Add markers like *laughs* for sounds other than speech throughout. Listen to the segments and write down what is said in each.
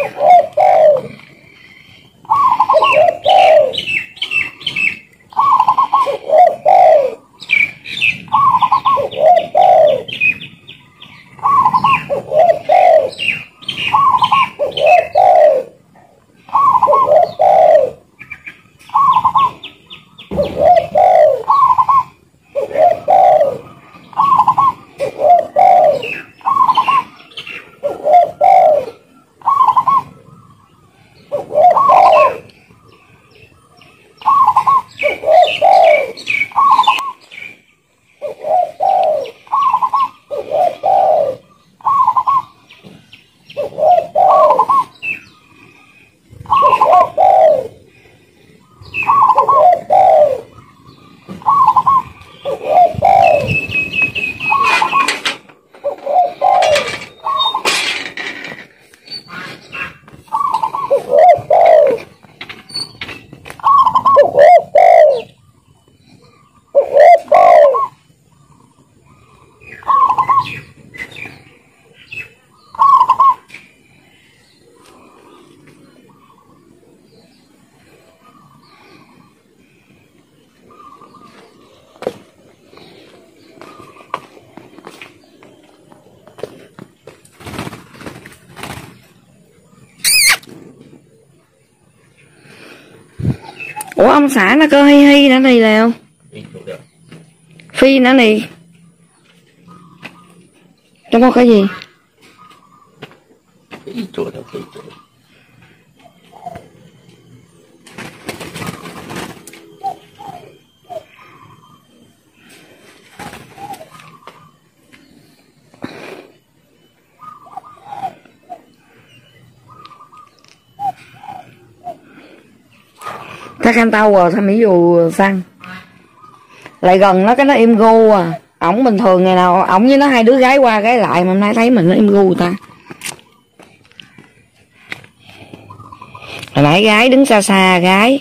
Oh, *laughs* ủa ông xã nó cơ hi hi nữa này lèo phi nữa này. Trong có cái gì chỗ cái anh tao rồi sao Mỹ dù xăng Lại gần nó cái nó im gu à. Ổng bình thường ngày nào, Ổng với nó hai đứa gái qua gái lại Mà hôm nay thấy mình nó im gu ta. Hồi nãy gái đứng xa xa, gái.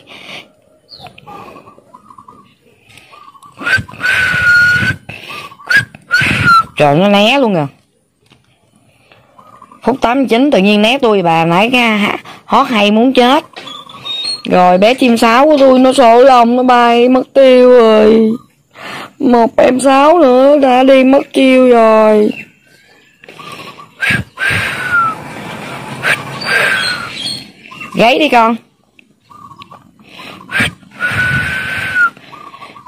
Trời, nó né luôn rồi Phút 89 tự nhiên né tôi bà, nãy cái hót hay muốn chết rồi bé chim sáo của tôi nó sổ lông nó bay, mất tiêu rồi. Một em sáo nữa, đã đi mất chiêu rồi. Gáy đi con.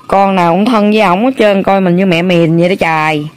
Con nào cũng thân với ổng hết trơn, Coi mình như mẹ miền vậy đó trời